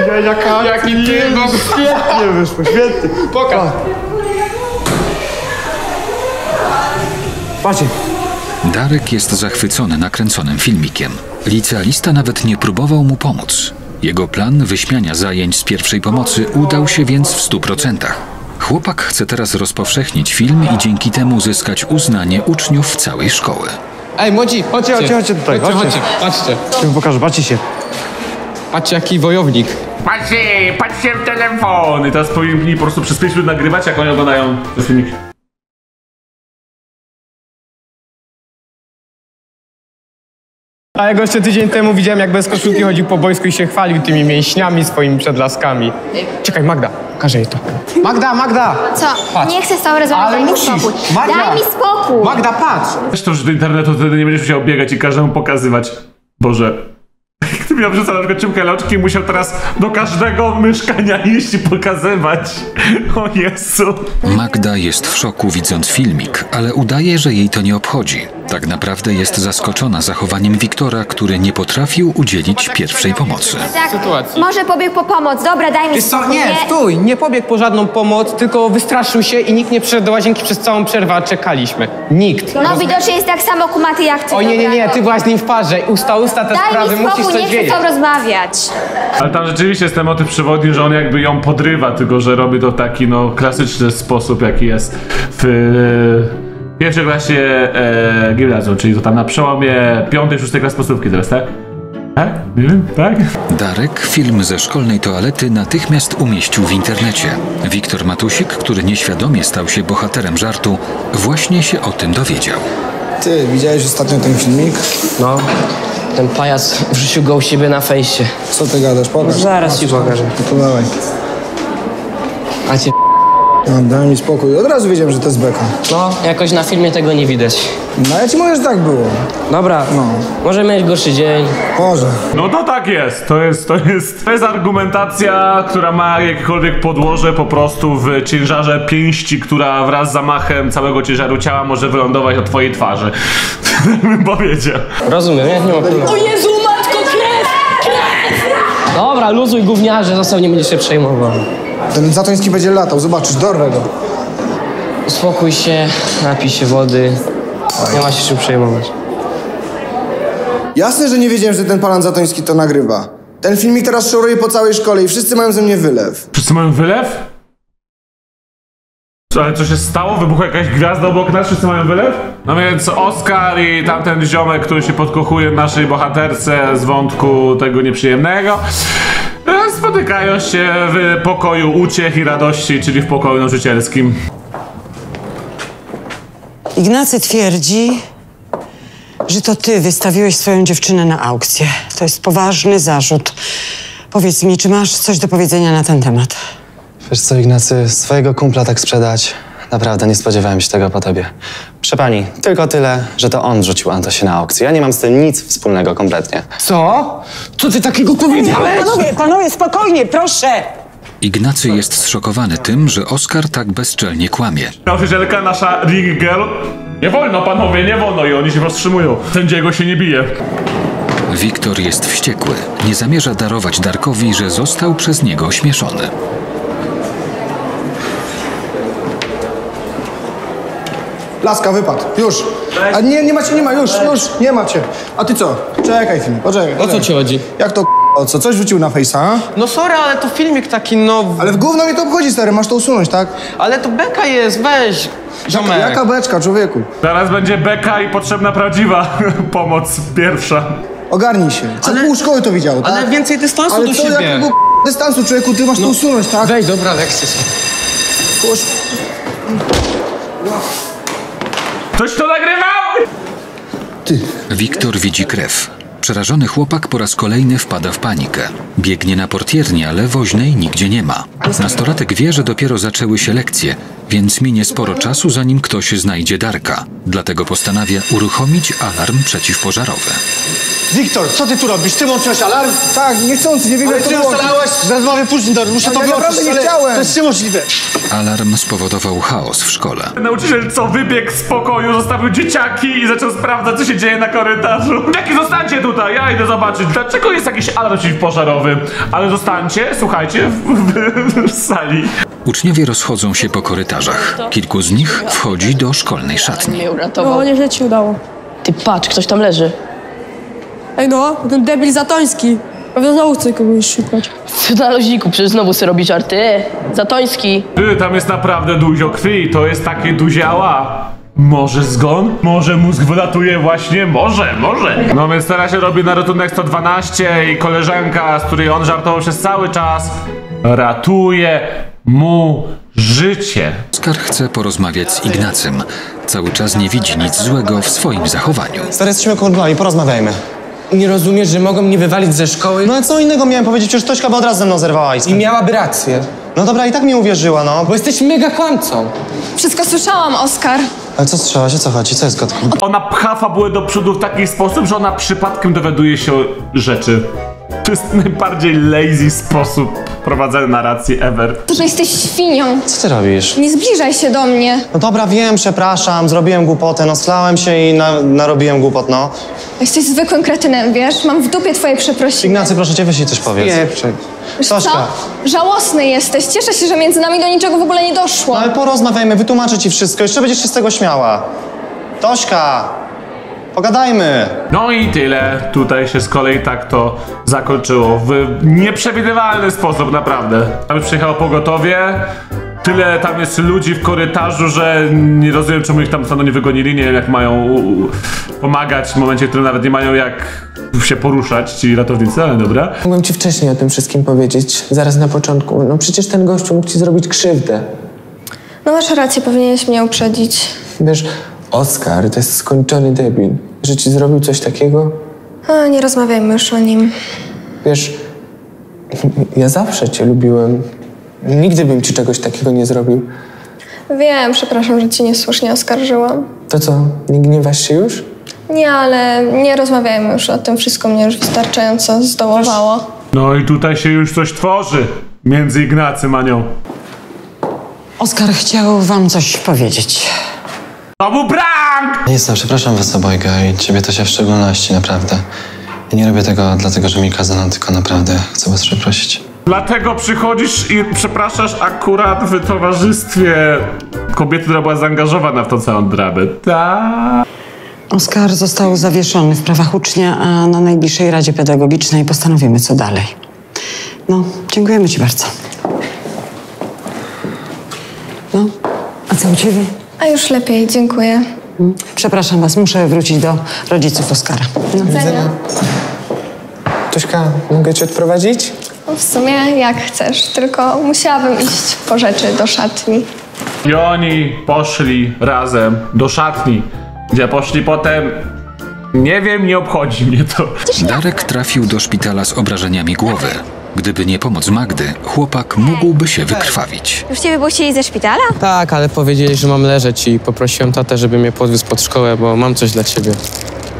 Ja, jaka... Jaki ty, no Świetnie wyszło, świetnie. Pokaż. Patrzcie. Darek jest zachwycony nakręconym filmikiem. Licealista nawet nie próbował mu pomóc. Jego plan wyśmiania zajęć z pierwszej pomocy udał się więc w stu procentach. Chłopak chce teraz rozpowszechnić film i dzięki temu zyskać uznanie uczniów całej szkoły. Ej, młodzi, Chodźcie, chodźcie, chodźcie tutaj, Chodźcie, chodźcie. chodźcie, patrzcie. Ja wam pokażę, patrzcie się. Patrzcie, jaki wojownik. Patrzcie, patrzcie w telefon! I teraz powinni po prostu przez 5 minut nagrywać, jak oni oglądają ten filmik. A ja go jeszcze tydzień temu widziałem, jak bez koszulki chodził po boisku i się chwalił tymi mięśniami, swoimi przedlaskami. Czekaj, Magda, pokażę jej to. Magda, Magda! Co? Patrz. Nie chcę z tobą rozmawiać, Ale daj mi musisz. spokój. Magda. Daj mi spokój. Magda, patrz! Zresztą, że do internetu wtedy nie będziesz musiał biegać i każdemu pokazywać. Boże. Gdybym ja wrzucał na przykład czymkę loczki, musiał teraz do każdego mieszkania iść i pokazywać. O Jezu. Magda jest w szoku widząc filmik, ale udaje, że jej to nie obchodzi. Tak naprawdę jest zaskoczona zachowaniem Wiktora, który nie potrafił udzielić pierwszej pomocy. Tak, Sytuacji. może pobiegł po pomoc. Dobra, daj mi Wiesz co, nie, stój, nie pobiegł po żadną pomoc, tylko wystraszył się i nikt nie przyszedł do łazienki przez całą przerwę, a czekaliśmy. Nikt. No widocznie jest tak samo kumaty jak ty. O nie, nie, nie, dobra, ty no. byłaś z nim w parze. Usta, usta te Daj sprawy, mi musisz spokój, coś nie chcę wiedzieć. z tobą rozmawiać. Ale tam rzeczywiście jest ten motyw przewodni, że on jakby ją podrywa, tylko że robi to w taki no klasyczny sposób, jaki jest w e, pierwszej klasie e, gimnazjum, czyli to tam na przełomie piątej, szóstej klas podstawówki teraz, tak? Tak? Nie wiem, tak? Darek film ze szkolnej toalety natychmiast umieścił w internecie. Wiktor Matusik, który nieświadomie stał się bohaterem żartu, właśnie się o tym dowiedział. Ty, widziałeś ostatnio ten filmik? No, ten pajac wrzucił go u siebie na fejsie. Co ty gadasz? Pokaż. Zaraz ci pokażę. No to dawaj. A cię No, daj mi spokój. Od razu wiedziałem, że to jest beka. No, jakoś na filmie tego nie widać. No ja ci mówię, że tak było. Dobra, No. może mieć gorszy dzień. Może. No to tak jest. To jest, to jest, to jest argumentacja, która ma jakiekolwiek podłoże po prostu w ciężarze pięści, która wraz z zamachem całego ciężaru ciała może wylądować na twojej twarzy. bym powiedział. Rozumiem, nie? Nie ma problemu. O Jezu, matko, krew! Krew! Dobra, luzuj gówniarze, został, nie będziesz się przejmował. Ten Zatoński będzie latał, zobaczysz, dorwę go. Uspokój się, napij się wody. Nie ma się czym przejmować. Jasne, że nie wiedziałem, że ten pan Zatoński to nagrywa. Ten filmik teraz szoruje po całej szkole i wszyscy mają ze mnie wylew. Wszyscy mają wylew? Co, ale co się stało? Wybuchła jakaś gwiazda obok nas? Wszyscy mają wylew? No więc Oskar i tamten ziomek, który się podkochuje w naszej bohaterce z wątku tego nieprzyjemnego, spotykają się w pokoju uciech i radości, czyli w pokoju nauczycielskim. Ignacy twierdzi, że to ty wystawiłeś swoją dziewczynę na aukcję. To jest poważny zarzut. Powiedz mi, czy masz coś do powiedzenia na ten temat? Wiesz co, Ignacy, swojego kumpla tak sprzedać? Naprawdę nie spodziewałem się tego po tobie. Proszę pani, tylko tyle, że to on wrzucił Antosię na aukcję. Ja nie mam z tym nic wspólnego kompletnie. Co? Co ty takiego powiedziałeś? Panowie, panowie, spokojnie, proszę! Ignacy jest zszokowany tym, że Oskar tak bezczelnie kłamie. Nauczycielka, nasza ring girl. Nie wolno, panowie, nie wolno i oni się powstrzymują. Sędziego się nie bije. Wiktor jest wściekły. Nie zamierza darować Darkowi, że został przez niego ośmieszony. Laska, wypadł. Już. A nie, nie macie, nie ma, już, już, nie macie. A ty co? Czekaj chwilę, poczekaj. O co poczekaj. ci chodzi? Jak to o co? Coś wrzucił na fejsa, a? No sorry, ale to filmik taki, no... Ale w gówno mi to obchodzi, stary, masz to usunąć, tak? Ale to beka jest, weź, ziomek. Jaka beczka, człowieku? Zaraz będzie beka i potrzebna prawdziwa pomoc pierwsza. Ogarnij się. Co pół szkoły to widziało, tak? Ale więcej dystansu Ale do co, siebie. jakiego dystansu, człowieku? Ty masz to usunąć, tak? Weź, dobra, lekcje są. Pusz. Ktoś to nagrywał? Wiktor widzi krew. Przerażony chłopak po raz kolejny wpada w panikę. Biegnie na portiernię, ale woźnej nigdzie nie ma. Nastolatek wie, że dopiero zaczęły się lekcje, więc minie sporo czasu, zanim ktoś znajdzie Darka. Dlatego postanawia uruchomić alarm przeciwpożarowy. Wiktor, co ty tu robisz? Ty włączyłeś alarm? Tak, niechcący, nie wiem Ale jak to ty było. ustalałeś? Rozmawiam później, Dor, muszę Ale to ja wyłączyć. naprawdę nie ale chciałem. To jest niemożliwe. Alarm spowodował chaos w szkole. Nauczyciel co wybiegł z pokoju, zostawił dzieciaki i zaczął sprawdzać, co się dzieje na korytarzu. Dzieciaki, zostańcie tutaj, ja idę zobaczyć, dlaczego jest jakiś alarm przeciwpożarowy. Ale zostańcie, słuchajcie, w, w, w sali. Uczniowie rozchodzą się po korytarzach. Kilku z nich wchodzi do szkolnej szatni. Mnie uratował. No, nieźle ci udało. Ty patrz, ktoś tam leży. Ej no, ten debil Zatoński. Pewnie znowu chce kogoś szukać. Ty na luziku, przecież znowu sobie robi żarty. Zatoński. Ty, tam jest naprawdę dużo krwi, to jest takie duziała. Może zgon? Może mózg wylatuje właśnie? Może, może. No więc teraz się robi na ratunek 112 i koleżanka, z której on żartował przez cały czas, ratuje mu życie. Oskar chce porozmawiać z Ignacym. Cały czas nie widzi nic złego w swoim zachowaniu. Stary, jesteśmy kumplami, porozmawiajmy. Nie rozumiesz, że mogą mnie wywalić ze szkoły? No ale co innego miałem powiedzieć? Przecież Tośka by od razu ze mną zerwała i I miałaby rację, No dobra, i tak mi uwierzyła, no. bo jesteś mega kłamcą. Wszystko słyszałam, Oskar. Ale co strzełaś? O co chodzi? Co jest, kotku? Ona pcha fabułę do przodu w taki sposób, że ona przypadkiem dowiaduje się o rzeczy. To jest najbardziej lazy sposób prowadzenia narracji ever. Że jesteś świnią. Co ty robisz? Nie zbliżaj się do mnie. No dobra, wiem, przepraszam, zrobiłem głupotę, no slałem się i na, narobiłem głupot, no. Jesteś zwykłym kretynem, wiesz? Mam w dupie twoje przeprosiny. Ignacy, proszę cię, weź jej coś powiedz. Pieprzek. Wiesz co? Żałosny jesteś. Cieszę się, że między nami do niczego w ogóle nie doszło. No ale porozmawiajmy, wytłumaczę ci wszystko, jeszcze będziesz się z tego śmiała. Tośka! Pogadajmy! No i tyle. Tutaj się z kolei tak to zakończyło. W nieprzewidywalny sposób, naprawdę. Tam już przyjechało pogotowie. Tyle tam jest ludzi w korytarzu, że nie rozumiem, czemu ich tam stąd nie wygonili. Nie wiem, jak mają u- u- pomagać w momencie, w którym nawet nie mają jak się poruszać ci ratownicy, ale dobra. Mogłem ci wcześniej o tym wszystkim powiedzieć, zaraz na początku. No przecież ten gościu mógł ci zrobić krzywdę. No masz rację, powinieneś mnie uprzedzić. Wiesz, Oskar to jest skończony debil. Że ci zrobił coś takiego? A, nie rozmawiajmy już o nim. Wiesz, ja zawsze cię lubiłem. Nigdy bym ci czegoś takiego nie zrobił. Wiem, przepraszam, że ci niesłusznie oskarżyłam. To co, nie gniewasz się już? Nie, ale nie rozmawiajmy już o tym. Wszystko mnie już wystarczająco zdołowało. No i tutaj się już coś tworzy między Ignacym a nią. Oskar chciał wam coś powiedzieć. To był prank! Nic, no, przepraszam was obojga i ciebie to się w szczególności, naprawdę. Ja nie robię tego dlatego, że mi kazano, tylko naprawdę chcę was przeprosić. Dlatego przychodzisz i przepraszasz akurat w towarzystwie kobiety, która była zaangażowana w tą całą dramę. Tak. Oskar został zawieszony w prawach ucznia, a na najbliższej Radzie Pedagogicznej postanowimy, co dalej. No, dziękujemy ci bardzo. No, A co u ciebie? A już lepiej, dziękuję. Przepraszam was, muszę wrócić do rodziców Oskara. No. Tośka, mogę cię odprowadzić? No w sumie jak chcesz, tylko musiałabym iść po rzeczy do szatni. I oni poszli razem do szatni, gdzie poszli potem... Nie wiem, nie obchodzi mnie to. Darek trafił do szpitala z obrażeniami głowy. Gdyby nie pomoc Magdy, chłopak mógłby się wykrwawić. Już cię wypuścili ze szpitala? Tak, ale powiedzieli, że mam leżeć i poprosiłem tatę, żeby mnie podwiózł pod szkołę, bo mam coś dla ciebie.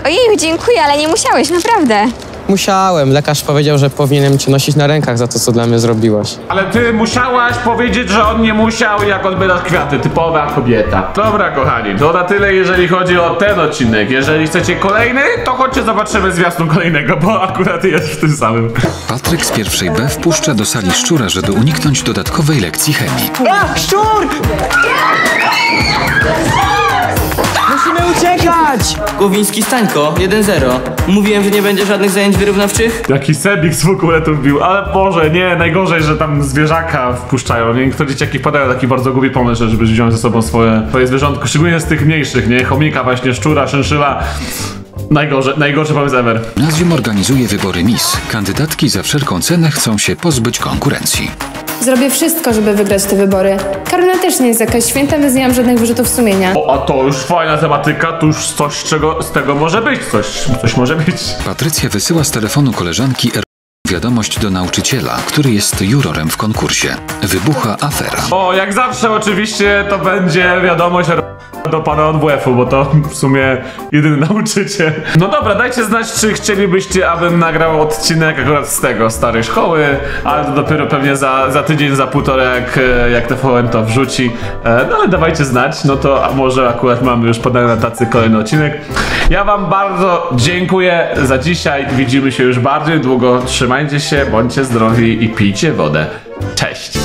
Ojej, dziękuję, ale nie musiałeś, naprawdę. Musiałem. Lekarz powiedział, że powinienem cię nosić na rękach za to, co dla mnie zrobiłaś. Ale ty musiałaś powiedzieć, że on nie musiał, jak odbierasz kwiaty. Typowa kobieta. Dobra, kochani, to na tyle, jeżeli chodzi o ten odcinek. Jeżeli chcecie kolejny, to chodźcie zobaczymy zwiastun kolejnego, bo akurat jest w tym samym. Patryk z pierwszej B wpuszcza do sali szczura, żeby uniknąć dodatkowej lekcji chemii. A, szczur! Musimy uciekać! Głowiński Stańko, 1-0. Mówiłem, że nie będzie żadnych zajęć wyrównawczych. Jaki Sebix w ogóle tu wbił, ale Boże, nie, najgorzej, że tam zwierzaka wpuszczają. Nie? Niektóre dzieciaki padają taki bardzo głupi pomysł, żeby wziąć ze sobą swoje, swoje zwierzątko, szczególnie z tych mniejszych, nie? Chomika, właśnie szczura, szyszyla. Najgorzej, najgorszy pomysł ever. Gimnazjum organizuje wybory Miss. Kandydatki za wszelką cenę chcą się pozbyć konkurencji. Zrobię wszystko, żeby wygrać te wybory. Karolina też nie jest jakaś święta, więc nie mam żadnych wyrzutów sumienia. O, a to już fajna tematyka, to już coś z czego z tego może być, coś, coś może być. Patrycja wysyła z telefonu koleżanki wiadomość do nauczyciela, który jest jurorem w konkursie. Wybucha afera. O, jak zawsze oczywiście to będzie wiadomość do pana od WF-u, bo to w sumie jedyny nauczyciel. No dobra, dajcie znać, czy chcielibyście, abym nagrał odcinek akurat z tego, starej szkoły, ale to dopiero pewnie za, za tydzień, za półtora, jak, e, jak TVN to wrzuci. E, No ale dawajcie znać, no to a może akurat mamy już podany na tacy kolejny odcinek. Ja wam bardzo dziękuję za dzisiaj. Widzimy się już bardzo niedługo. Trzymajcie się, bądźcie zdrowi i pijcie wodę. Cześć!